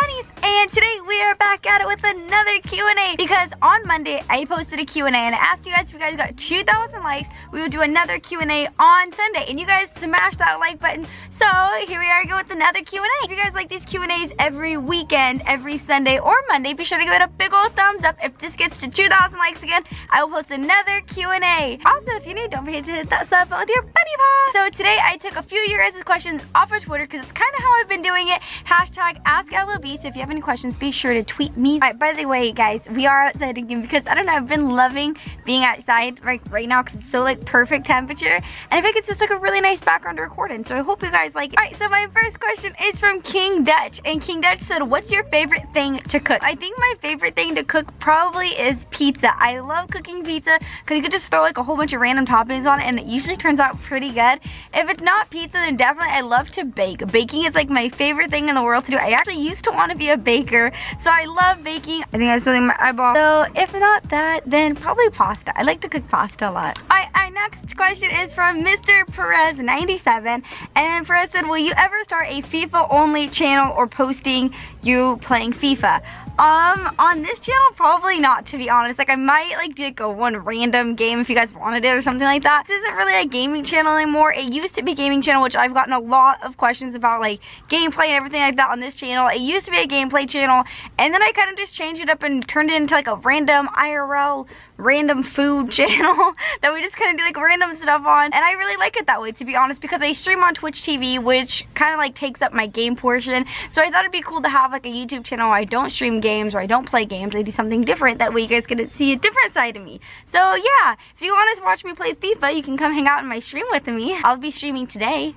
bunnies and today we are back at it with another Q&A because on Monday I posted a Q&A and I asked you guys if you guys got 2,000 likes we would do another Q&A on Sunday and you guys smashed that like button so here we are again with another Q&A. If you guys like these Q&As every weekend, every Sunday or Monday be sure to give it a big old thumbs up. If this gets to 2,000 likes again I will post another Q&A. Also if you're new don't forget to hit that sub button with your bunny paw. So today I took a few of your guys' questions off of Twitter because it's kind of how I've been doing it. Hashtag Ask AskLOB so if you have any questions, be sure to tweet me. All right, by the way, guys, we are outside again because I don't know, I've been loving being outside like right now because it's so like perfect temperature. And I think it's just like a really nice background to record in. So I hope you guys like it. All right, so my first question is from King Dutch. And King Dutch said, what's your favorite thing to cook? I think my favorite thing to cook probably is pizza. I love cooking pizza because you could just throw like a whole bunch of random toppings on it and it usually turns out pretty good. If it's not pizza, then definitely I love to bake. Baking is like my favorite thing in the world to do. I actually used to want to be a baker. So I love baking. I think I have something in my eyeball. So if not that, then probably pasta. I like to cook pasta a lot. All right, our next question is from Mr. Perez97. And Perez said, will you ever start a FIFA only channel or posting you playing FIFA? Um, on this channel, probably not, to be honest. Like, I might, like, do, like, a one random game if you guys wanted it or something like that. This isn't really a gaming channel anymore. It used to be a gaming channel, which I've gotten a lot of questions about, like, gameplay and everything like that on this channel. It used to be a gameplay channel, and then I kind of just changed it up and turned it into, like, a random IRL, random food channel that we just kind of do, like, random stuff on. And I really like it that way, to be honest, because I stream on Twitch TV, which kind of, like, takes up my game portion. So I thought it'd be cool to have, like, a YouTube channel where I don't stream games or I don't play games. I do something different. That way you guys can see a different side of me. So yeah, if you want to watch me play FIFA, you can come hang out in my stream with me. I'll be streaming today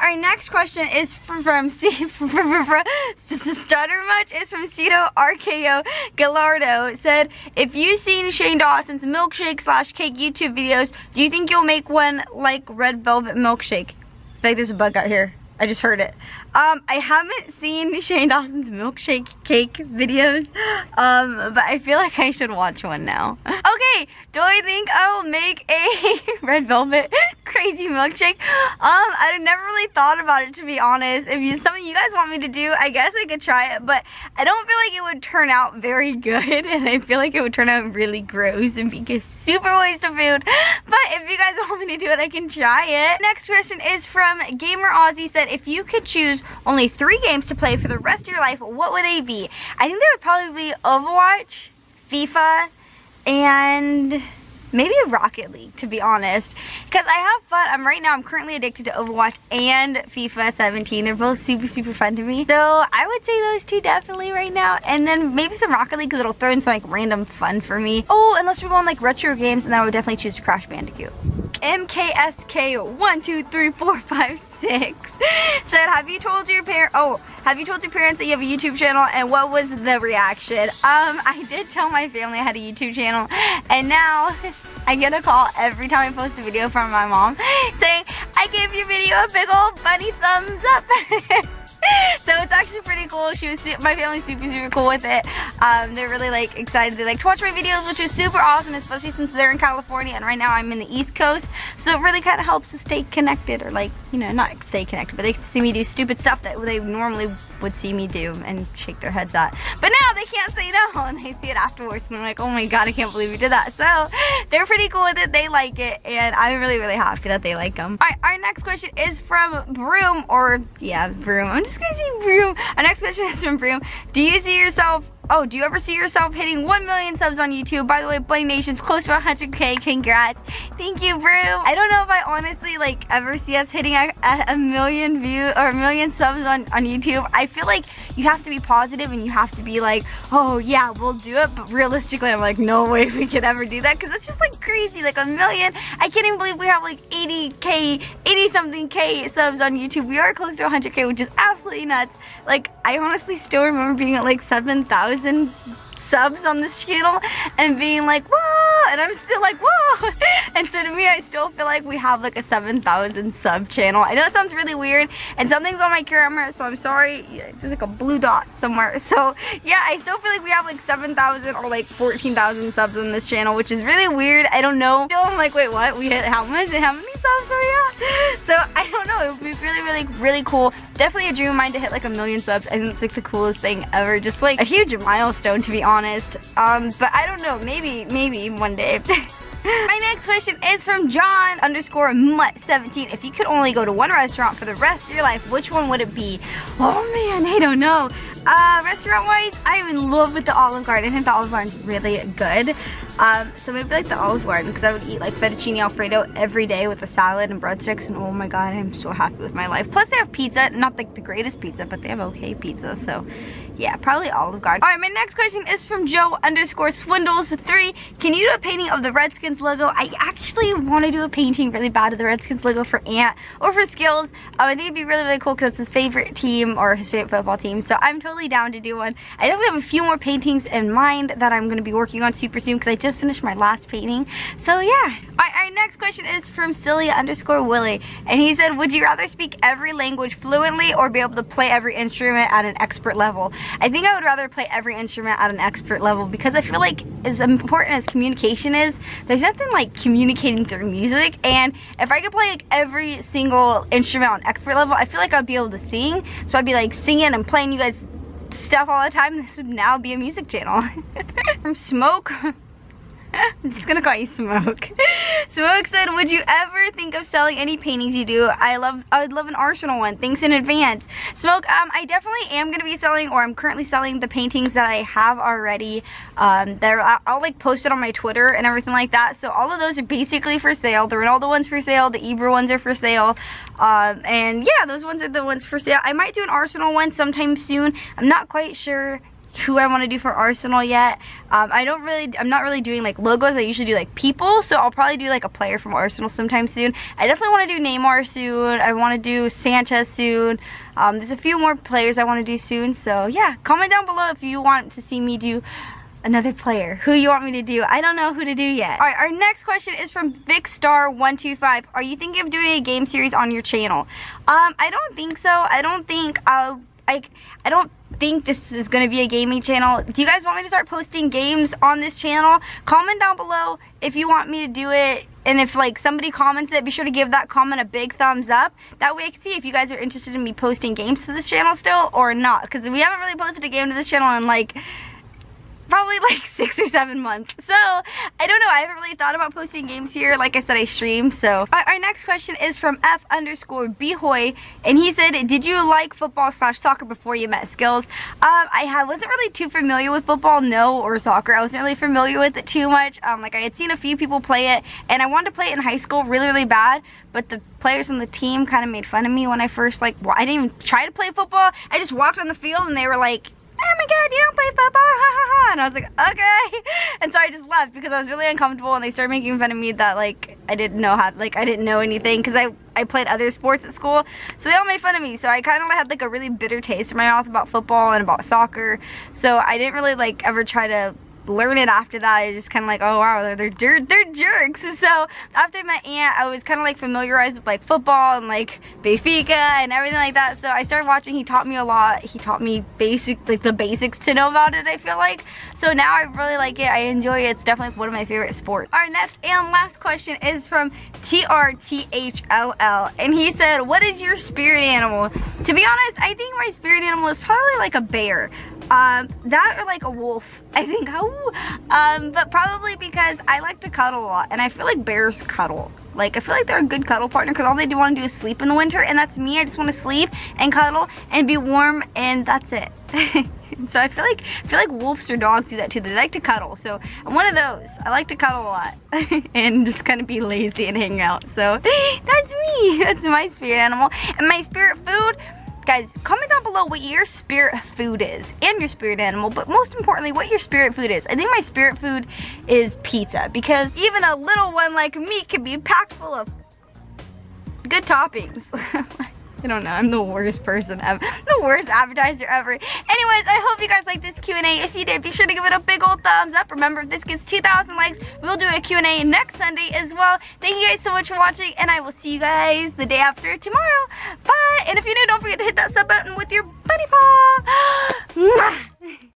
our next question is from, C stutter much is from Cito RKO Gallardo. It said, if you've seen Shane Dawson's milkshake slash cake YouTube videos, do you think you'll make one like red velvet milkshake? I think there's a bug out here. I just heard it. Um, I haven't seen Shane Dawson's milkshake cake videos, um, but I feel like I should watch one now. Okay, do I think I will make a red velvet crazy milkshake? Um, I've never really thought about it to be honest. If you something you guys want me to do, I guess I could try it, but I don't feel like it would turn out very good, and I feel like it would turn out really gross and be a super waste of food. But if you guys want me to do it, I can try it. Next question is from Gamer Aussie said, if you could choose only three games to play for the rest of your life, what would they be? I think they would probably be Overwatch, FIFA, and maybe a Rocket League, to be honest. Because I have fun. I'm right now, I'm currently addicted to Overwatch and FIFA 17. They're both super, super fun to me. So I would say those two definitely right now. And then maybe some Rocket League because it'll throw in some like random fun for me. Oh, unless we're going like retro games, and I would definitely choose Crash Bandicoot. MKSK one two three four five six said, have you told your parent, oh, have you told your parents that you have a YouTube channel and what was the reaction? Um, I did tell my family I had a YouTube channel and now I get a call every time I post a video from my mom saying, I gave your video a big old bunny thumbs up. so it's actually pretty cool. She was my family's super super cool with it. Um, they're really like excited. They like to watch my videos, which is super awesome, especially since they're in California and right now I'm in the East Coast. So it really kind of helps to stay connected, or like you know not stay connected, but they can see me do stupid stuff that they normally would see me do and shake their heads at. But now they can't say no, and they see it afterwards, and they're like, oh my god, I can't believe you did that. So they're pretty cool with it. They like it, and I'm really really happy that they like them. All right, our next question is from Broom, or yeah, Broom. I'm just gonna say Broom. Our next question is from Broom. Do you see yourself Oh, do you ever see yourself hitting 1 million subs on YouTube? By the way, Bunny Nation's close to 100k. Congrats. Thank you, Brew. I don't know if I honestly like ever see us hitting a, a, million views or a million subs on, on YouTube. I feel like you have to be positive and you have to be like, oh yeah, we'll do it. But realistically, I'm like, no way we could ever do that because it's just like crazy. Like a million. I can't even believe we have like 80k, 80 something k subs on YouTube. We are close to 100k, which is absolutely nuts. Like, I honestly still remember being at like 7,000 thousand subs on this channel and being like, whoa, and I'm still like, whoa. And so to me, I still feel like we have like a 7,000 sub channel. I know it sounds really weird and something's on my camera, so I'm sorry. There's like a blue dot somewhere. So yeah, I still feel like we have like 7,000 or like 14,000 subs on this channel, which is really weird. I don't know. Still, I'm like, wait, what? We hit how much? How many South Korea. So I don't know, it would be really, really, really cool. Definitely a dream of mine to hit like a million subs. I think it's like the coolest thing ever. Just like a huge milestone to be honest. Um, but I don't know, maybe, maybe one day. My next question is from John underscore Mutt17. If you could only go to one restaurant for the rest of your life, which one would it be? Oh man, I don't know. Uh, restaurant wise, I'm in love with the Olive Garden. I think the Olive Garden's really good. Um, so maybe like the Olive Garden because I would eat like fettuccine alfredo every day with a salad and breadsticks and oh my god, I'm so happy with my life. Plus they have pizza, not like the greatest pizza, but they have okay pizza. So yeah, probably Olive Garden. All right, my next question is from Joe underscore swindles three. Can you do a painting of the Redskins logo? I actually want to do a painting really bad of the Redskins logo for Ant or for Skills. Um, I think it'd be really, really cool because it's his favorite team or his favorite football team. So I'm totally down to do one. I definitely have a few more paintings in mind that I'm going to be working on super soon because I just finished my last painting. So yeah. Right, our next question is from Celia underscore Willie. And he said, would you rather speak every language fluently or be able to play every instrument at an expert level? I think I would rather play every instrument at an expert level because I feel like as important as communication is, there's nothing like communicating through music. And if I could play like every single instrument on expert level, I feel like I'd be able to sing. So I'd be like singing and playing you guys stuff all the time. This would now be a music channel. From Smoke. I'm just gonna call you Smoke. Smoke said, would you ever think of selling any paintings you do? I love, I would love an Arsenal one. Thanks in advance. Smoke, um, I definitely am gonna be selling, or I'm currently selling the paintings that I have already. Um, there, I'll, I'll, like post it on my Twitter and everything like that. So all of those are basically for sale. The Ronaldo ones for sale. The Ibra ones are for sale. Um, and yeah, those ones are the ones for sale. I might do an Arsenal one sometime soon. I'm not quite sure who I want to do for Arsenal yet. Um, I don't really, I'm not really doing like logos. I usually do like people. So I'll probably do like a player from Arsenal sometime soon. I definitely want to do Neymar soon. I want to do Sanchez soon. Um, there's a few more players I want to do soon. So yeah, comment down below if you want to see me do another player. Who you want me to do? I don't know who to do yet. All right, our next question is from VicStar125. Are you thinking of doing a game series on your channel? Um, I don't think so. I don't think I'll I, I don't think this is going to be a gaming channel. Do you guys want me to start posting games on this channel? Comment down below if you want me to do it. And if like somebody comments it, be sure to give that comment a big thumbs up. That way I can see if you guys are interested in me posting games to this channel still or not. Because we haven't really posted a game to this channel in like probably like six or seven months. So I don't know. I haven't really thought about posting games here. Like I said, I stream. So our, our next question is from F underscore Bhoy. And he said, did you like football slash soccer before you met Skills? Um, I wasn't really too familiar with football, no, or soccer. I wasn't really familiar with it too much. Um, like I had seen a few people play it and I wanted to play it in high school really, really bad. But the players on the team kind of made fun of me when I first like, well, I didn't even try to play football. I just walked on the field and they were like, oh my god, you don't play football, ha ha ha. And I was like, okay. And so I just left because I was really uncomfortable and they started making fun of me that like, I didn't know how, like I didn't know anything because I, I played other sports at school. So they all made fun of me. So I kind of had like a really bitter taste in my mouth about football and about soccer. So I didn't really like ever try to learn it after that. I just kind of like, oh wow, they're, they're, they're jerks. So after I met Ant, I was kind of like familiarized with like football and like Benfica and everything like that. So I started watching. He taught me a lot. He taught me basic, like the basics to know about it, I feel like. So now I really like it. I enjoy it. It's definitely one of my favorite sports. Our next and last question is from TRTHLL. And he said, what is your spirit animal? To be honest, I think my spirit animal is probably like a bear. Um, that or like a wolf. I think, oh, um, but probably because I like to cuddle a lot and I feel like bears cuddle. Like, I feel like they're a good cuddle partner because all they do want to do is sleep in the winter and that's me. I just want to sleep and cuddle and be warm and that's it. so I feel like, I feel like wolves or dogs do that too. They like to cuddle. So I'm one of those. I like to cuddle a lot and just kind of be lazy and hang out. So that's me. That's my spirit animal. And my spirit food, Guys, comment down below what your spirit food is and your spirit animal, but most importantly, what your spirit food is. I think my spirit food is pizza because even a little one like me can be packed full of good toppings. I don't know, I'm the worst person ever, the worst advertiser ever. Anyways, I hope you guys liked this Q&A. If you did, be sure to give it a big old thumbs up. Remember, if this gets 2,000 likes, we'll do a Q&A next Sunday as well. Thank you guys so much for watching, and I will see you guys the day after tomorrow. Bye! And if you're new, don't forget to hit that sub button with your buddy paw.